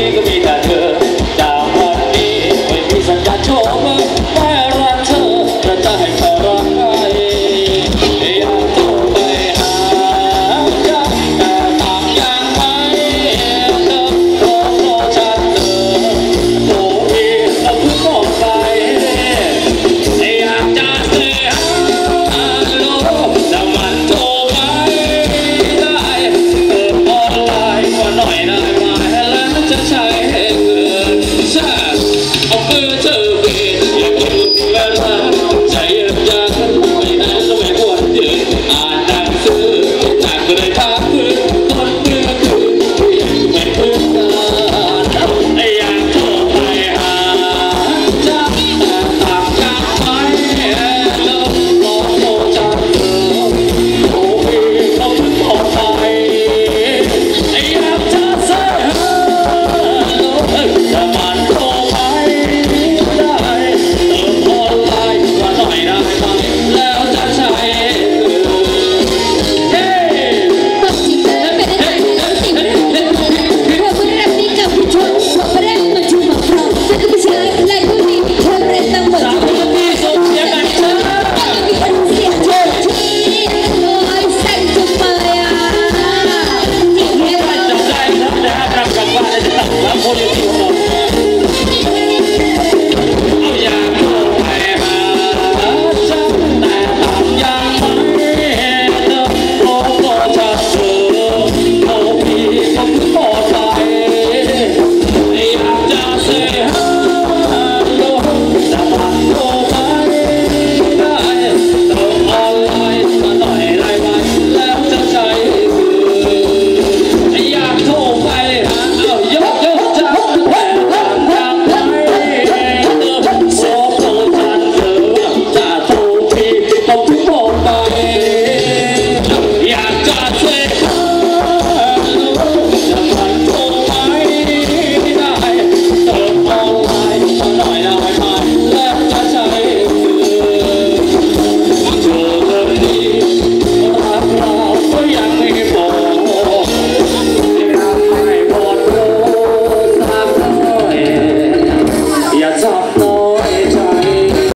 ี้ก็มีแต่เธอจากวันนี้ไม่มีสัญญาณโมือ